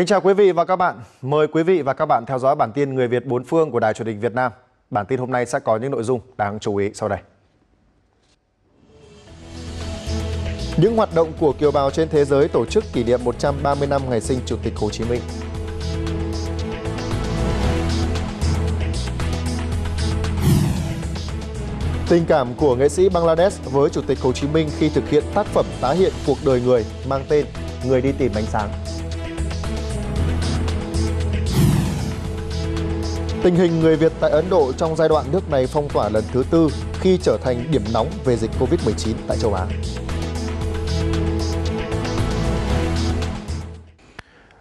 Kính chào quý vị và các bạn. Mời quý vị và các bạn theo dõi bản tin Người Việt bốn phương của Đài truyền hình Việt Nam. Bản tin hôm nay sẽ có những nội dung đáng chú ý sau đây. Những hoạt động của kiều bào trên thế giới tổ chức kỷ niệm 130 năm ngày sinh Chủ tịch Hồ Chí Minh. Tình cảm của nghệ sĩ Bangladesh với Chủ tịch Hồ Chí Minh khi thực hiện tác phẩm tái hiện cuộc đời người mang tên Người đi tìm ánh sáng. Tình hình người Việt tại Ấn Độ trong giai đoạn nước này phong tỏa lần thứ tư khi trở thành điểm nóng về dịch Covid-19 tại châu Á.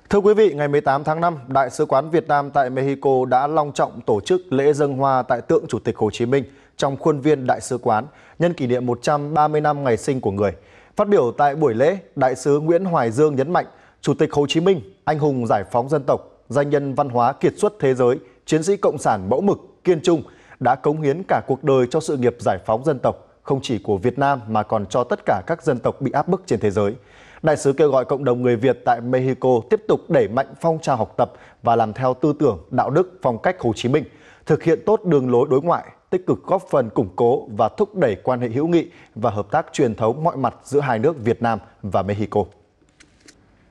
Thưa quý vị, ngày 18 tháng 5, Đại sứ quán Việt Nam tại Mexico đã long trọng tổ chức lễ dân hoa tại tượng Chủ tịch Hồ Chí Minh trong khuôn viên Đại sứ quán nhân kỷ niệm 130 năm ngày sinh của người. Phát biểu tại buổi lễ, Đại sứ Nguyễn Hoài Dương nhấn mạnh Chủ tịch Hồ Chí Minh, anh hùng giải phóng dân tộc, danh nhân văn hóa kiệt xuất thế giới, chiến sĩ cộng sản mẫu mực, kiên trung, đã cống hiến cả cuộc đời cho sự nghiệp giải phóng dân tộc, không chỉ của Việt Nam mà còn cho tất cả các dân tộc bị áp bức trên thế giới. Đại sứ kêu gọi cộng đồng người Việt tại Mexico tiếp tục đẩy mạnh phong trào học tập và làm theo tư tưởng, đạo đức, phong cách Hồ Chí Minh, thực hiện tốt đường lối đối ngoại, tích cực góp phần củng cố và thúc đẩy quan hệ hữu nghị và hợp tác truyền thống mọi mặt giữa hai nước Việt Nam và Mexico.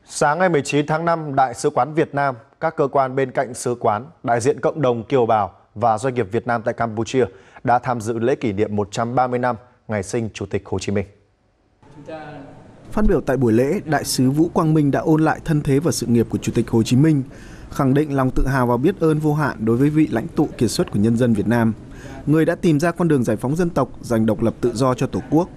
Sáng ngày 19 tháng 5, Đại sứ quán Việt Nam, các cơ quan bên cạnh sứ quán, đại diện cộng đồng kiều bào và doanh nghiệp Việt Nam tại Campuchia đã tham dự lễ kỷ niệm 130 năm ngày sinh Chủ tịch Hồ Chí Minh. Phát biểu tại buổi lễ, Đại sứ Vũ Quang Minh đã ôn lại thân thế và sự nghiệp của Chủ tịch Hồ Chí Minh, khẳng định lòng tự hào và biết ơn vô hạn đối với vị lãnh tụ kiệt xuất của nhân dân Việt Nam, người đã tìm ra con đường giải phóng dân tộc, giành độc lập tự do cho Tổ quốc.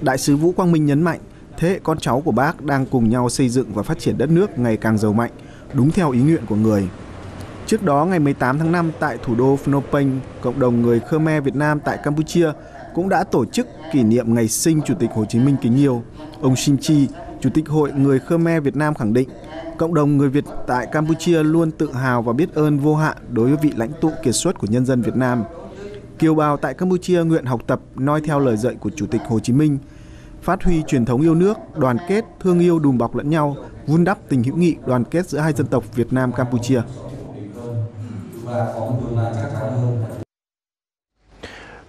Đại sứ Vũ Quang Minh nhấn mạnh, thế hệ con cháu của bác đang cùng nhau xây dựng và phát triển đất nước ngày càng giàu mạnh, đúng theo ý nguyện của người. Trước đó, ngày 18 tháng 5 tại thủ đô Phnom Penh, cộng đồng người Khmer Việt Nam tại Campuchia cũng đã tổ chức kỷ niệm ngày sinh Chủ tịch Hồ Chí Minh kính yêu. Ông Shin Chi, Chủ tịch Hội Người Khmer Việt Nam khẳng định, cộng đồng người Việt tại Campuchia luôn tự hào và biết ơn vô hạn đối với vị lãnh tụ kiệt xuất của nhân dân Việt Nam. Kiều bào tại Campuchia nguyện học tập noi theo lời dạy của Chủ tịch Hồ Chí Minh, phát huy truyền thống yêu nước, đoàn kết, thương yêu đùm bọc lẫn nhau, vun đắp tình hữu nghị, đoàn kết giữa hai dân tộc Việt Nam Campuchia.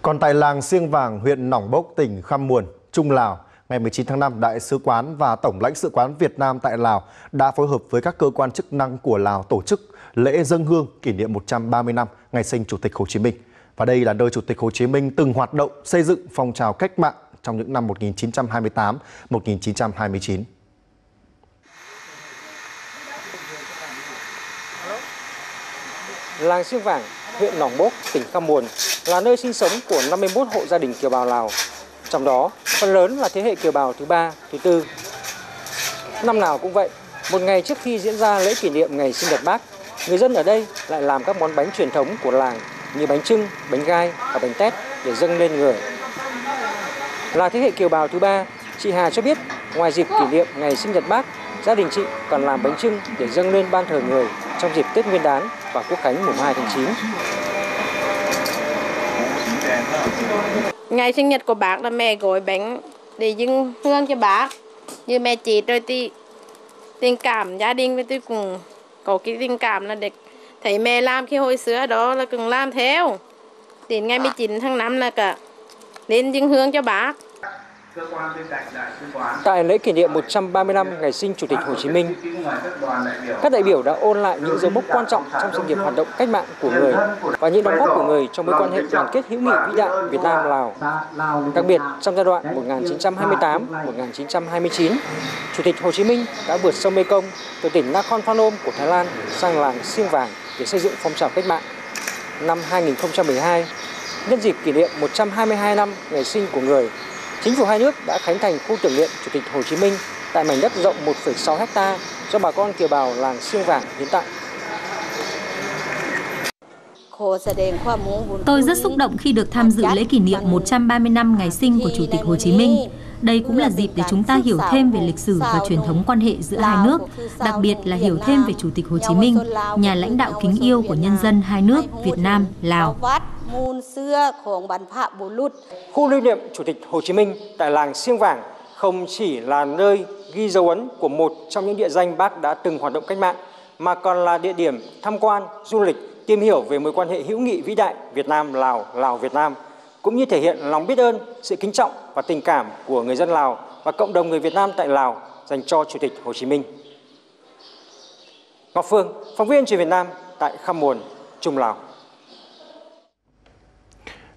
Còn tại làng Siêng Vàng, huyện Nỏng Bốc, tỉnh Khăm Muồn, Trung Lào, ngày 19 tháng 5, Đại sứ quán và Tổng lãnh sự quán Việt Nam tại Lào đã phối hợp với các cơ quan chức năng của Lào tổ chức lễ dân hương kỷ niệm 130 năm ngày sinh Chủ tịch Hồ Chí Minh. Và đây là nơi Chủ tịch Hồ Chí Minh từng hoạt động xây dựng phong trào cách mạng trong những năm 1928-1929. Làng Siêng Vàng, huyện Nòng Bốc, tỉnh Khăm Muồn là nơi sinh sống của 51 hộ gia đình kiều bào Lào. Trong đó, phần lớn là thế hệ kiều bào thứ ba, thứ tư. Năm nào cũng vậy, một ngày trước khi diễn ra lễ kỷ niệm ngày sinh nhật Bác, người dân ở đây lại làm các món bánh truyền thống của làng như bánh trưng, bánh gai và bánh tét để dâng lên người. Là thế hệ kiều bào thứ ba, chị Hà cho biết ngoài dịp kỷ niệm ngày sinh nhật Bác, gia đình chị còn làm bánh trưng để dâng lên ban thờ người trong dịp Tết Nguyên đán và Quốc khánh mùng 2 tháng 9. Ngày sinh nhật của bác là mẹ gói bánh để dâng hương cho bác. Như mẹ chị rồi thì tình cảm gia đình với tôi cũng có cái tình cảm là được thấy mẹ làm khi hồi xưa đó là cùng làm theo. Đến ngày 19 tháng 5 là cả lên dâng hương cho bác. Tại lễ kỷ niệm 130 năm ngày sinh Chủ tịch Hồ Chí Minh, các đại biểu đã ôn lại những dấu mốc quan trọng trong sự nghiệp hoạt động cách mạng của người và những đóng góp của người trong mối quan hệ đoàn kết hữu nghị vĩ đại Việt Nam Lào. Đặc biệt trong giai đoạn 1928-1929, Chủ tịch Hồ Chí Minh đã vượt sông Mekong từ tỉnh Nakhon Phanom của Thái Lan sang làng Siêng Vàng để xây dựng phong trào cách mạng. Năm 2012, nhân dịp kỷ niệm 122 năm ngày sinh của người, Chính phủ hai nước đã khánh thành khu tưởng niệm Chủ tịch Hồ Chí Minh tại mảnh đất rộng 1,6 ha do bà con kiều bào làng Siêng Vàng hiến tặng. Tôi rất xúc động khi được tham dự lễ kỷ niệm 130 năm ngày sinh của Chủ tịch Hồ Chí Minh. Đây cũng là dịp để chúng ta hiểu thêm về lịch sử và truyền thống quan hệ giữa hai nước, đặc biệt là hiểu thêm về Chủ tịch Hồ Chí Minh, nhà lãnh đạo kính yêu của nhân dân hai nước Việt Nam, Lào. Khu lưu niệm Chủ tịch Hồ Chí Minh tại làng Siêng Vàng không chỉ là nơi ghi dấu ấn của một trong những địa danh bác đã từng hoạt động cách mạng, mà còn là địa điểm tham quan, du lịch, tìm hiểu về mối quan hệ hữu nghị vĩ đại Việt Nam Lào, Lào Việt Nam cũng như thể hiện lòng biết ơn, sự kính trọng và tình cảm của người dân Lào và cộng đồng người Việt Nam tại Lào dành cho Chủ tịch Hồ Chí Minh. Ngọc Phương, phóng viên truyền Việt Nam tại Khăm Muồn, Trung Lào.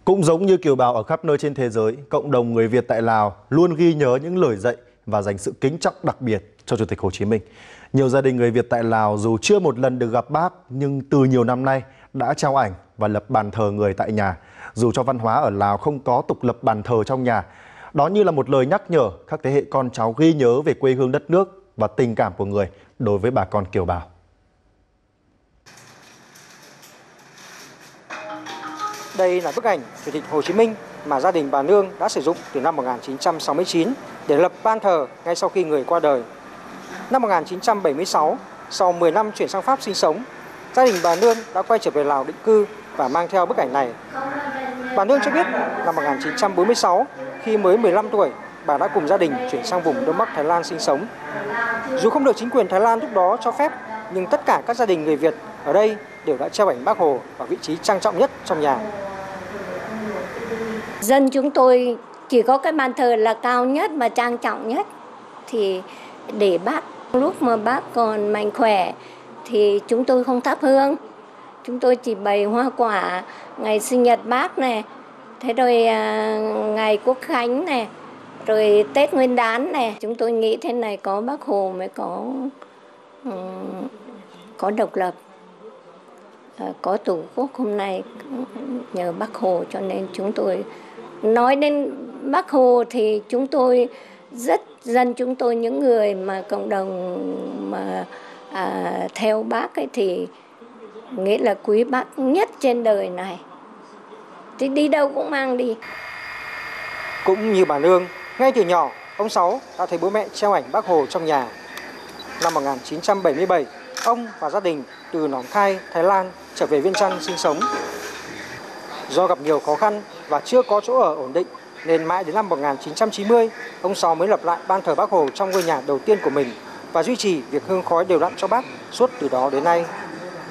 Cũng giống như kiều bào ở khắp nơi trên thế giới, cộng đồng người Việt tại Lào luôn ghi nhớ những lời dạy và dành sự kính trọng đặc biệt cho Chủ tịch Hồ Chí Minh. Nhiều gia đình người Việt tại Lào dù chưa một lần được gặp bác nhưng từ nhiều năm nay đã trao ảnh và lập bàn thờ người tại nhà. Dù cho văn hóa ở Lào không có tục lập bàn thờ trong nhà, đó như là một lời nhắc nhở các thế hệ con cháu ghi nhớ về quê hương đất nước và tình cảm của người đối với bà con kiều bào. Đây là bức ảnh Chủ tịch Hồ Chí Minh mà gia đình bà Nương đã sử dụng từ năm 1969 để lập ban thờ ngay sau khi người qua đời. Năm 1976, sau 10 năm chuyển sang Pháp sinh sống, gia đình bà Nương đã quay trở về Lào định cư và mang theo bức ảnh này. Bà Nương cho biết năm 1946, khi mới 15 tuổi, bà đã cùng gia đình chuyển sang vùng Đông Bắc Thái Lan sinh sống. Dù không được chính quyền Thái Lan lúc đó cho phép, nhưng tất cả các gia đình người Việt ở đây đều đã treo ảnh Bác Hồ ở vị trí trang trọng nhất trong nhà. Dân chúng tôi chỉ có cái bàn thờ là cao nhất và trang trọng nhất. Thì để bác lúc mà bác còn mạnh khỏe thì chúng tôi không thắp hương. Chúng tôi chỉ bày hoa quả ngày sinh nhật bác này thế rồi à, ngày quốc khánh này rồi tết nguyên đán này chúng tôi nghĩ thế này có bác hồ mới có um, có độc lập. Ờ, có tổ quốc hôm nay nhờ bác hồ cho nên chúng tôi nói đến bác hồ thì chúng tôi rất dân chúng tôi những người mà cộng đồng mà à, theo bác ấy thì nghĩa là quý bác nhất trên đời này. Thì đi đâu cũng mang đi. Cũng như bà nương ngay từ nhỏ ông sáu đã thấy bố mẹ treo ảnh bác hồ trong nhà. Năm 1977 ông và gia đình từ Nong Khai Thái Lan trở về Viên Chăn sinh sống do gặp nhiều khó khăn và chưa có chỗ ở ổn định nên mãi đến năm 1990, ông Sáu mới lập lại ban thờ Bác Hồ trong ngôi nhà đầu tiên của mình và duy trì việc hương khói đều đặn cho bác suốt từ đó đến nay.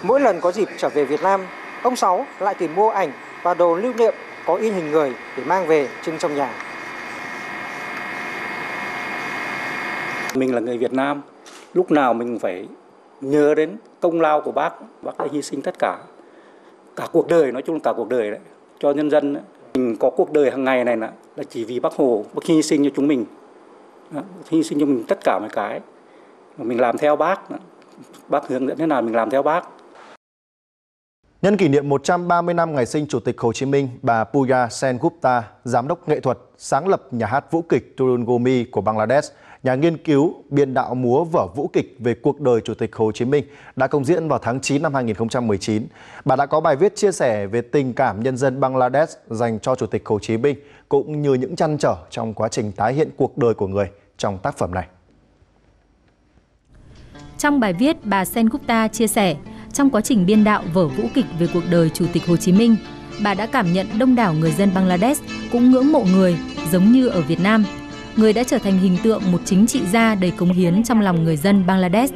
Mỗi lần có dịp trở về Việt Nam, ông Sáu lại tìm mua ảnh và đồ lưu niệm có in hình người để mang về trưng trong nhà. Mình là người Việt Nam, lúc nào mình phải nhớ đến công lao của bác. Bác đã hy sinh tất cả, cả cuộc đời, nói chung là cả cuộc đời đấy, cho nhân dân. Đấy. Mình có cuộc đời hàng ngày này là, là chỉ vì bác Hồ, bác hy sinh cho chúng mình. Đó, hy sinh cho mình tất cả mọi cái. Mình làm theo bác, bác hướng dẫn thế nào mình làm theo bác. Nhân kỷ niệm 130 năm ngày sinh Chủ tịch Hồ Chí Minh, bà Puja Sen Gupta, giám đốc nghệ thuật, sáng lập nhà hát vũ kịch Turungomi của Bangladesh, nhà nghiên cứu, biên đạo múa vở vũ kịch về cuộc đời Chủ tịch Hồ Chí Minh đã công diễn vào tháng 9 năm 2019. Bà đã có bài viết chia sẻ về tình cảm nhân dân Bangladesh dành cho Chủ tịch Hồ Chí Minh, cũng như những chăn trở trong quá trình tái hiện cuộc đời của người trong tác phẩm này. Trong bài viết, bà Sen Gupta chia sẻ, trong quá trình biên đạo vở vũ kịch về cuộc đời Chủ tịch Hồ Chí Minh, bà đã cảm nhận đông đảo người dân Bangladesh cũng ngưỡng mộ người giống như ở Việt Nam. Người đã trở thành hình tượng một chính trị gia đầy cống hiến trong lòng người dân Bangladesh.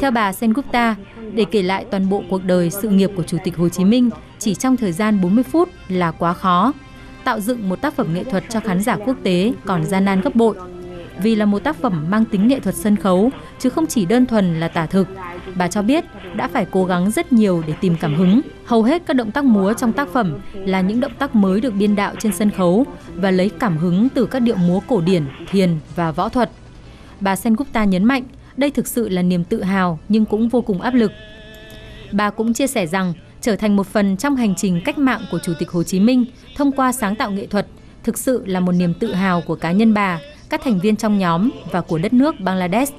Theo bà Sengupta, để kể lại toàn bộ cuộc đời sự nghiệp của Chủ tịch Hồ Chí Minh chỉ trong thời gian 40 phút là quá khó. Tạo dựng một tác phẩm nghệ thuật cho khán giả quốc tế còn gian nan gấp bội vì là một tác phẩm mang tính nghệ thuật sân khấu chứ không chỉ đơn thuần là tả thực. Bà cho biết đã phải cố gắng rất nhiều để tìm cảm hứng. Hầu hết các động tác múa trong tác phẩm là những động tác mới được biên đạo trên sân khấu và lấy cảm hứng từ các điệu múa cổ điển, thiền và võ thuật. Bà Sengupta nhấn mạnh, đây thực sự là niềm tự hào nhưng cũng vô cùng áp lực. Bà cũng chia sẻ rằng trở thành một phần trong hành trình cách mạng của Chủ tịch Hồ Chí Minh thông qua sáng tạo nghệ thuật thực sự là một niềm tự hào của cá nhân bà các thành viên trong nhóm và của đất nước Bangladesh.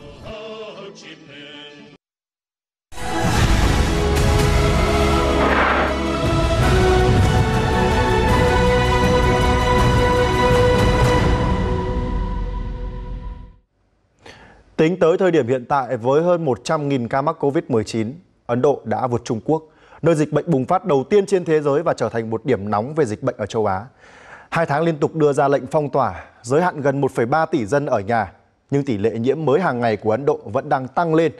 Tính tới thời điểm hiện tại với hơn 100.000 ca mắc Covid-19, Ấn Độ đã vượt Trung Quốc, nơi dịch bệnh bùng phát đầu tiên trên thế giới và trở thành một điểm nóng về dịch bệnh ở châu Á. Hai tháng liên tục đưa ra lệnh phong tỏa, giới hạn gần 1,3 tỷ dân ở nhà, nhưng tỷ lệ nhiễm mới hàng ngày của Ấn Độ vẫn đang tăng lên.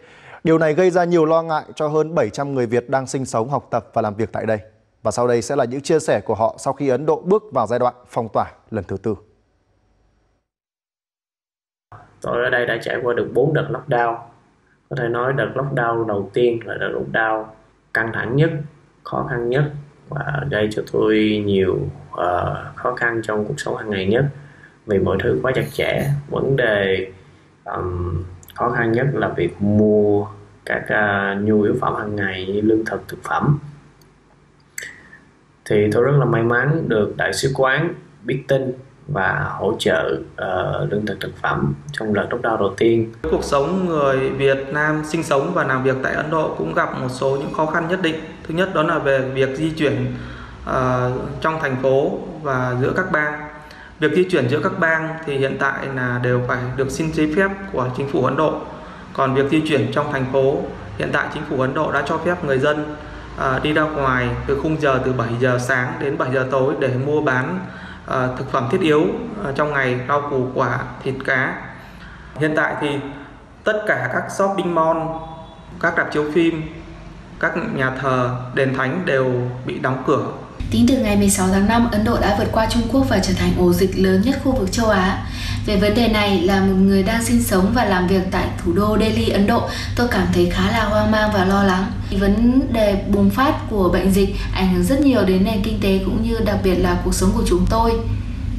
Điều này gây ra nhiều lo ngại cho hơn 700 người Việt đang sinh sống, học tập và làm việc tại đây. Và sau đây sẽ là những chia sẻ của họ sau khi Ấn Độ bước vào giai đoạn phong tỏa lần thứ tư. Tôi ở đây đã trải qua được 4 đợt lockdown. Có thể nói đợt lockdown đầu tiên là đợt lockdown căng thẳng nhất, khó khăn nhất và gây cho tôi nhiều uh, khó khăn trong cuộc sống hàng ngày nhất vì mọi thứ quá chặt chẽ vấn đề um, khó khăn nhất là việc mua các uh, nhu yếu phẩm hàng ngày như lương thực thực phẩm thì tôi rất là may mắn được đại sứ quán biết tin và hỗ trợ uh, lương thực thực phẩm trong đợt lockdown đầu tiên. Cuộc sống người Việt Nam sinh sống và làm việc tại Ấn Độ cũng gặp một số những khó khăn nhất định. Thứ nhất đó là về việc di chuyển uh, trong thành phố và giữa các bang. Việc di chuyển giữa các bang thì hiện tại là đều phải được xin giấy phép của chính phủ Ấn Độ. Còn việc di chuyển trong thành phố hiện tại chính phủ Ấn Độ đã cho phép người dân uh, đi ra ngoài từ khung giờ từ 7 giờ sáng đến 7 giờ tối để mua bán uh, thực phẩm thiết yếu uh, trong ngày rau củ quả thịt cá hiện tại thì tất cả các shopping mall các rạp chiếu phim các nhà thờ đền thánh đều bị đóng cửa Tính từ ngày 16 tháng 5, Ấn Độ đã vượt qua Trung Quốc và trở thành ổ dịch lớn nhất khu vực châu Á. Về vấn đề này, là một người đang sinh sống và làm việc tại thủ đô Delhi, Ấn Độ, tôi cảm thấy khá là hoang mang và lo lắng. Vấn đề bùng phát của bệnh dịch ảnh hưởng rất nhiều đến nền kinh tế cũng như đặc biệt là cuộc sống của chúng tôi.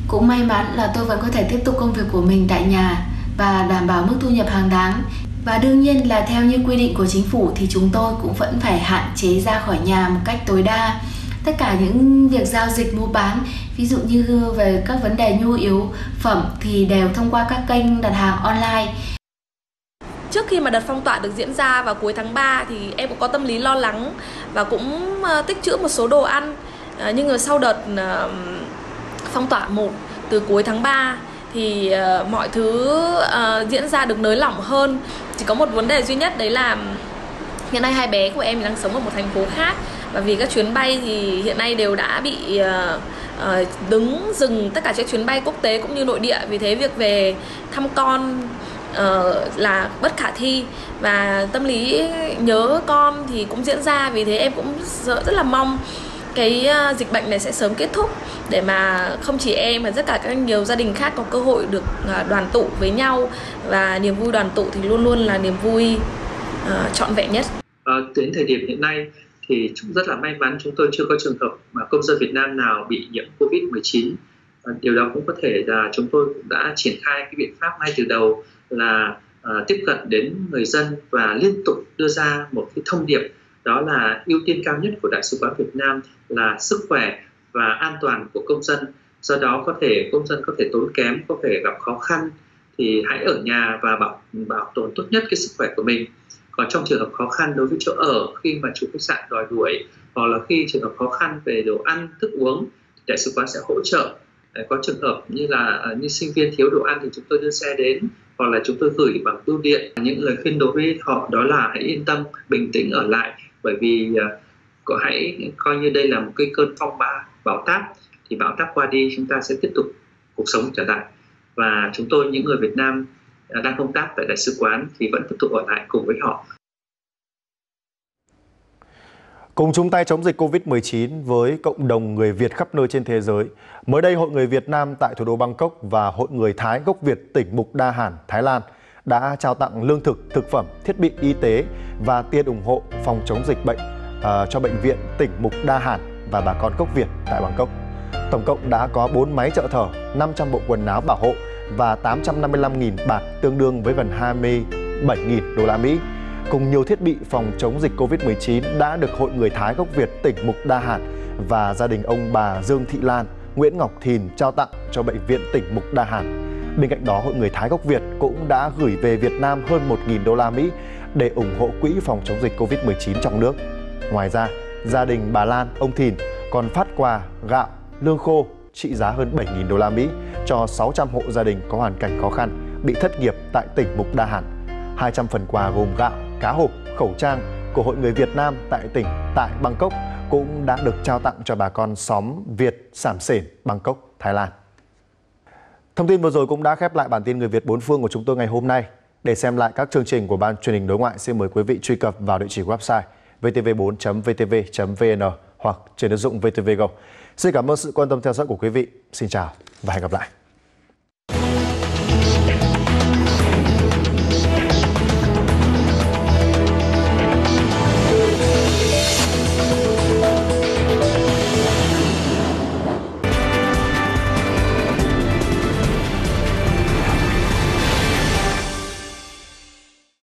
Cũng may mắn là tôi vẫn có thể tiếp tục công việc của mình tại nhà và đảm bảo mức thu nhập hàng tháng. Và đương nhiên là theo như quy định của chính phủ thì chúng tôi cũng vẫn phải hạn chế ra khỏi nhà một cách tối đa tất cả những việc giao dịch mua bán, ví dụ như về các vấn đề nhu yếu phẩm thì đều thông qua các kênh đặt hàng online Trước khi mà đợt phong tỏa được diễn ra vào cuối tháng 3 thì em cũng có tâm lý lo lắng và cũng ờ, tích trữ một số đồ ăn. Ờ, nhưng mà sau đợt ờ, phong tỏa một từ cuối tháng 3 thì ờ, mọi thứ ờ, diễn ra được nới lỏng hơn. Chỉ có một vấn đề duy nhất đấy là hiện nay hai bé của em đang sống ở một thành phố khác và vì các chuyến bay thì hiện nay đều đã bị uh, uh, đứng dừng tất cả các chuyến bay quốc tế cũng như nội địa vì thế việc về thăm con uh, là bất khả thi và tâm lý nhớ con thì cũng diễn ra vì thế em cũng rất là mong cái ờ, dịch bệnh này sẽ sớm kết thúc để mà không chỉ em mà tất cả các nhiều gia đình khác có cơ hội được ờ, đoàn tụ với nhau và niềm vui đoàn tụ thì luôn luôn là niềm vui uh, trọn vẹn nhất. À, đến thời điểm hiện nay thì cũng rất là may mắn chúng tôi chưa có trường hợp mà công dân Việt Nam nào bị nhiễm Covid-19. Điều đó cũng có thể là chúng tôi cũng đã triển khai cái biện pháp ngay từ đầu là uh, tiếp cận đến người dân và liên tục đưa ra một cái thông điệp đó là ưu tiên cao nhất của Đại sứ quán Việt Nam là sức khỏe và an toàn của công dân. Do đó có thể công dân có thể tốn kém, có thể gặp khó khăn thì hãy ở nhà và bảo bảo tồn tốt nhất cái sức khỏe của mình. Còn trong trường hợp khó khăn đối với chỗ ở khi mà chủ khách sạn đòi đuổi hoặc là khi trường hợp khó khăn về đồ ăn thức uống đại sứ quán sẽ hỗ trợ. Có trường hợp như là ờ, như sinh viên thiếu đồ ăn thì chúng tôi đưa xe đến hoặc là chúng tôi gửi bằng bưu điện. Những lời khuyên đối với họ đó là hãy yên tâm bình tĩnh ở lại bởi vì à, có hãy coi như đây là một cái cơn phong ba bão táp thì bão táp qua đi chúng ta sẽ tiếp tục cuộc sống trở lại và chúng tôi những người Việt Nam à, đang công tác tại đại sứ quán thì vẫn tiếp tục ở lại cùng với họ. Cùng chung tay chống dịch Covid-19 với cộng đồng người Việt khắp nơi trên thế giới, mới đây Hội Người Việt Nam tại thủ đô Bangkok và Hội Người Thái gốc Việt tỉnh Mục Đa Hàn, Thái Lan đã trao tặng lương thực, thực phẩm, thiết bị y tế và tiền ủng hộ phòng chống dịch bệnh uh, cho bệnh viện tỉnh Mục Đa Hàn và bà con gốc Việt tại Bangkok. Tổng cộng đã có 4 máy trợ thở, 500 bộ quần áo bảo hộ và 855.000 bạc tương đương với gần 27.000 đô la Mỹ cùng nhiều thiết bị phòng chống dịch Covid-19 đã được Hội Người Thái gốc Việt tỉnh Mục Đa Hàn và gia đình ông bà Dương Thị Lan, Nguyễn Ngọc Thìn trao tặng cho Bệnh viện tỉnh Mục Đa Hàn. Bên cạnh đó, Hội Người Thái gốc Việt cũng đã gửi về Việt Nam hơn 1.000 đô la Mỹ để ủng hộ quỹ phòng chống dịch Covid-19 trong nước. Ngoài ra, gia đình bà Lan, ông Thìn còn phát quà gạo, lương khô trị giá hơn 7.000 đô la Mỹ cho 600 hộ gia đình có hoàn cảnh khó khăn bị thất nghiệp tại tỉnh Mục Đa Hàn. 200 phần quà gồm gạo, cá hộp, khẩu trang của Hội người Việt Nam tại tỉnh tại Bangkok cũng đã được trao tặng cho bà con xóm Việt Sảm Sển, Bangkok, Thái Lan. Thông tin vừa rồi cũng đã khép lại bản tin Người Việt bốn phương của chúng tôi ngày hôm nay. Để xem lại các chương trình của Ban truyền hình đối ngoại, xin mời quý vị truy cập vào địa chỉ website vtv4.vtv.vn hoặc trên ứng dụng VTV Go. Xin cảm ơn sự quan tâm theo dõi của quý vị. Xin chào và hẹn gặp lại.